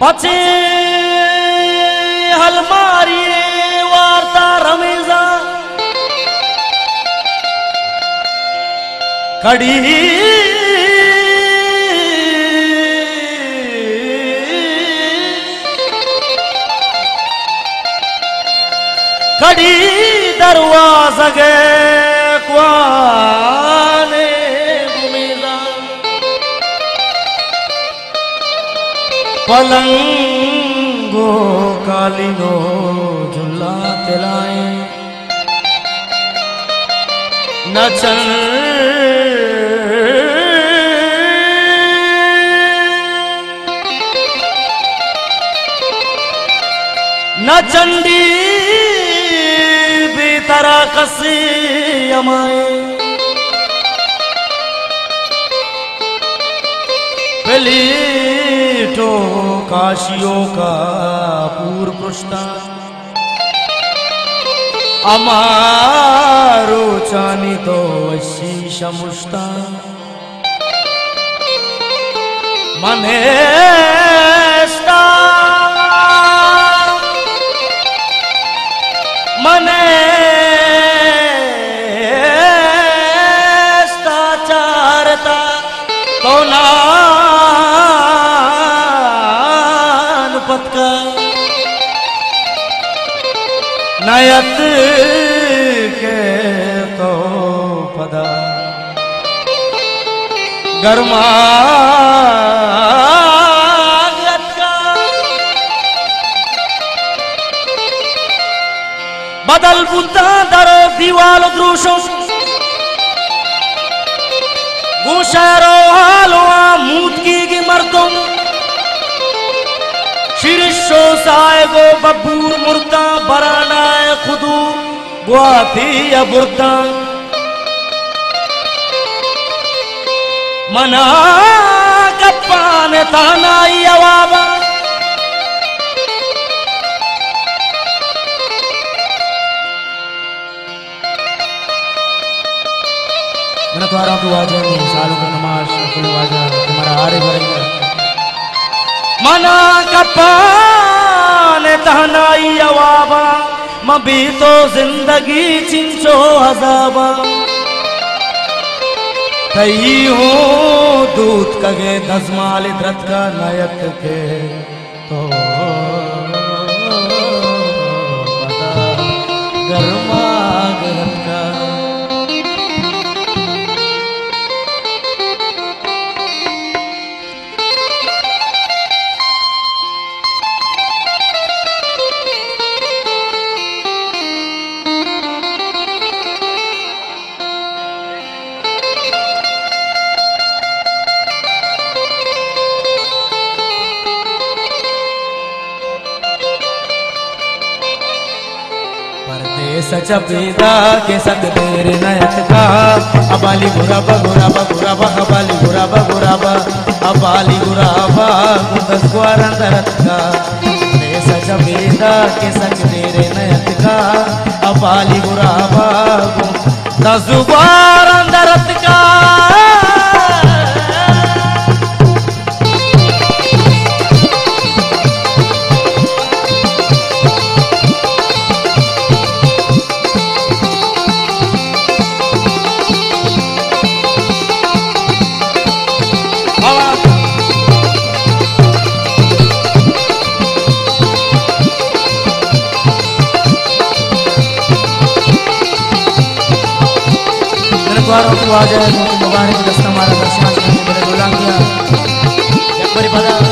પછી હલમારી વાર્તા રમેજા કડી કડી દરવાજા ગે ક્વાને पलंगो कालिंगो झुला तिलाए नचन न चंडी भी तरह कसी अमाए। Feliz জ্যেষ্ঠ কাশিও কাপুর প্রস্তা আমার চানিত শিষমুষ্টা মানে नयत के तो पदा। गर्मा बदल बुद्धा दरो दीवाल द्रुशो गुशरो हालवा मूतकी की मर्दों। शिरिशो सायगो बब्बूर मुर्दा बरानाय खुदू गुआती या बुर्दा। मना कप्पान तानाई अवाबा मैं तो आ रहा हूँ तू आ जाए सालों का नमाज़ तू आ जा तुम्हारा हारे भरेंगे मना कप्पान तानाई अवाबा मबी तो ज़िंदगी चिंचो हजाबा कई हो, दूत कगे दजमाल द्रत का नायक के तो। चपीदा के सत तेरे नयत का। अबाली गुराबा गुराबा गुराबा अबाली गुराबा गुराबा अबाली गुराबा गुदस ग्वारंदरत का परदेस चपेदा के सत तेरे नयत का। अबाली गुराबा गुदस ग्वारंदरत का मेरे द्वारा आ जाए तो मुबारक दस्ता मारा दर्शन बोला मेरे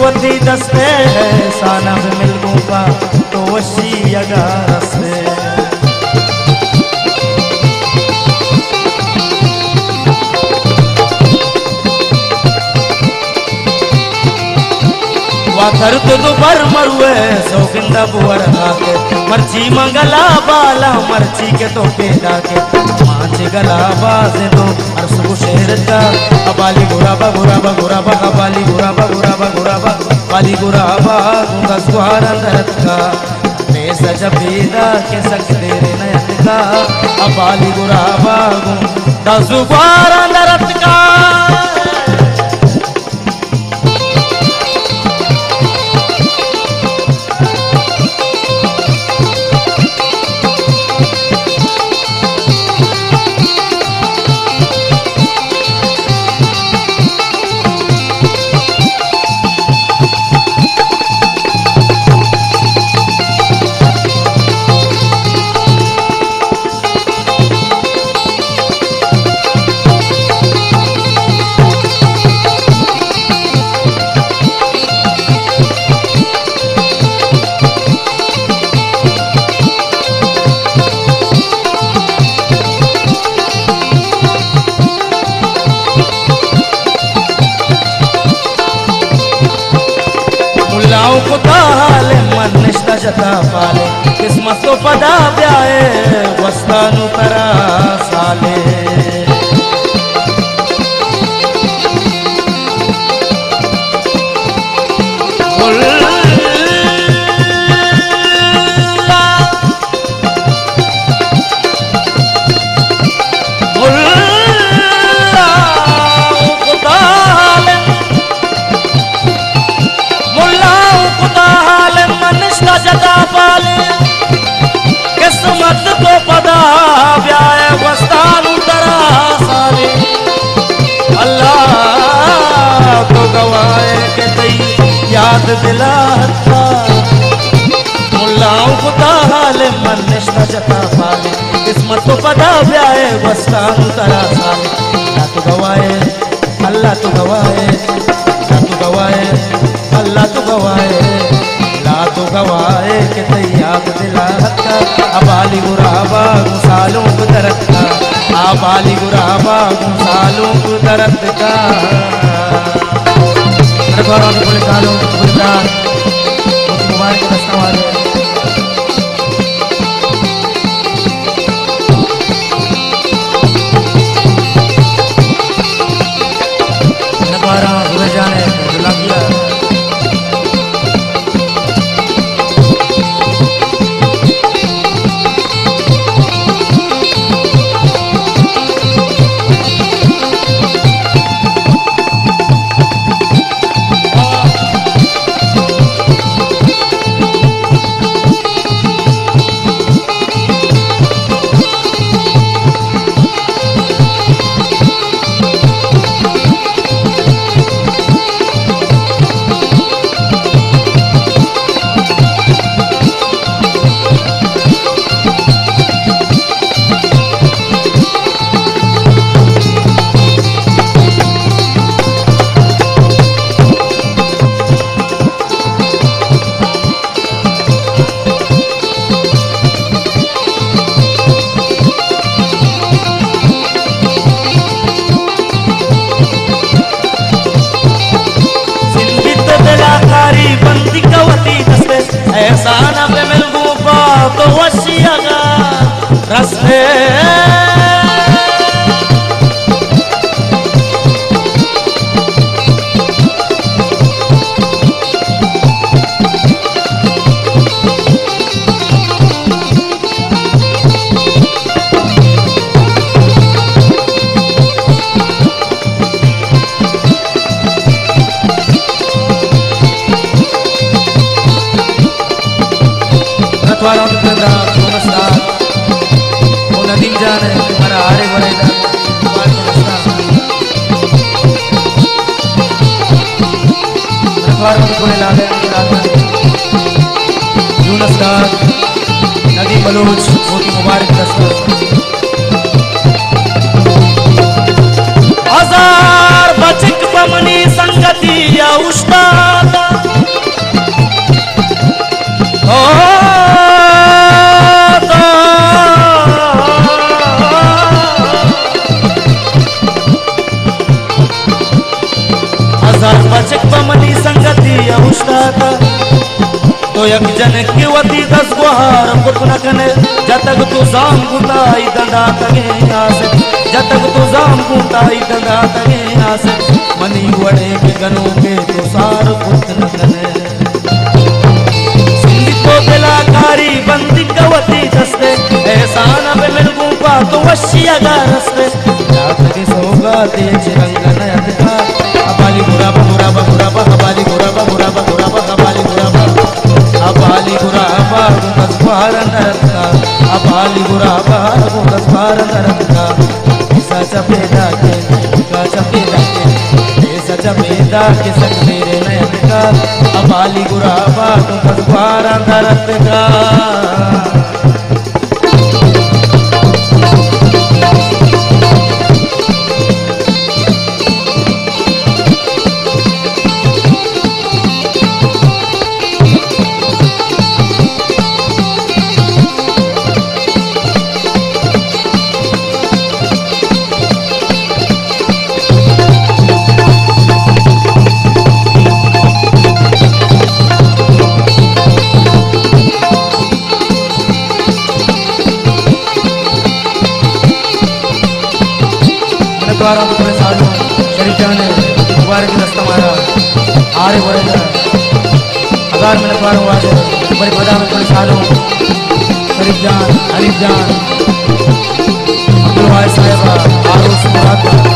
अवधि दस्ते है सानब मिलूँगा तो वशी अगास्ते वाथर तो दोपहर मरुए सौगिंदा बुअर आके मर्ची मंगला बाला मर्ची के तो पेड़ा के मांच गला बाजे दो हर सुबह शहर का अबाली गुरा बा गुरा बा गुरा बा अबाली गुराबा बा गुरा बा गुरा बा बाली गुरा बा दस गुहार अंदरत का के सक तेरे नयत का। अबाली गुरा बा दस गुहार अंदरत का। निष्ठा पाले किस्मत तो पदा प्याए वस्तानु करा साले। मुल्लाओं खुदा हाल मनुष्य जता पाले किस्मत को पदा व्याय वस्तान उतरा साले अल्लाह तो गवाए, अल्लाह तो गवाए, अल्लाह तो गवाए, अल्लाह तो गवाए ला तो गवाए के तैयार दिला का अबाली गुराबा सालों को दरद का अबाली गुराबा सालों को दरद का रखवारों के सालों गुलजार मुबारक दस्ता ऐसा न पे मिल नदीम जान है हमारा आरे नमस्कार नदी बलोच बहुत मुबारक दस्तर तो यक जन की वती दस गुहार कुत न कने जतक तू जाम गुताई, दंडा तगे आस। जतक तू जाम गुताई, दंडा तगे आस। मनी वड़े के गनो के तो सार कुत न कने सिंधी तो दिलाकारी बंदी कवती दस्ते। एहसान अब मिल गुपा तो वशिया गा रस्ते। रात के का अबाली बुरा बार गुंदस बार नरत का ऐसा चपेदा के का चपेदा के ऐसा चपेदा के संग मेरे नयन का। द्वारा तुम्हें साधु शरीफा ने मुबारक दस्ता मारा आरे बड़े हज़ार मिनट द्वारा हुआ है बड़े बदा में तुम्हें साधु शरीफ जान हरीफ जान, अब्दुल वाहिद साहिबा आरोस मुराद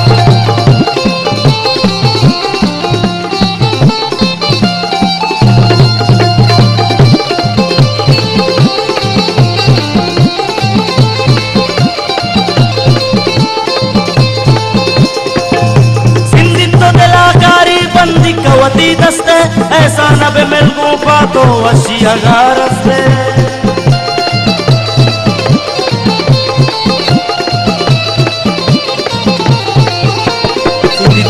ऐसा नब मिल गुफा तो वशी हज़ार से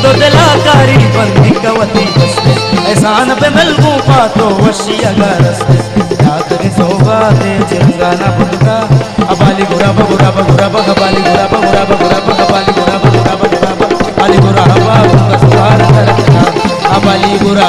तो दिलाकारी बंदी कवती दस्ते ऐसा नब मिल गुफा तो वशी हज़ार से रात के सोगा दे चिंगाना बुटका अबाली बगुरा बगुरा बगबाली गुरा बगुरा बगुरा अली गुरा बाबू दसवार दरकना अबाली बाबू दसवार दरकना अबाली गुरा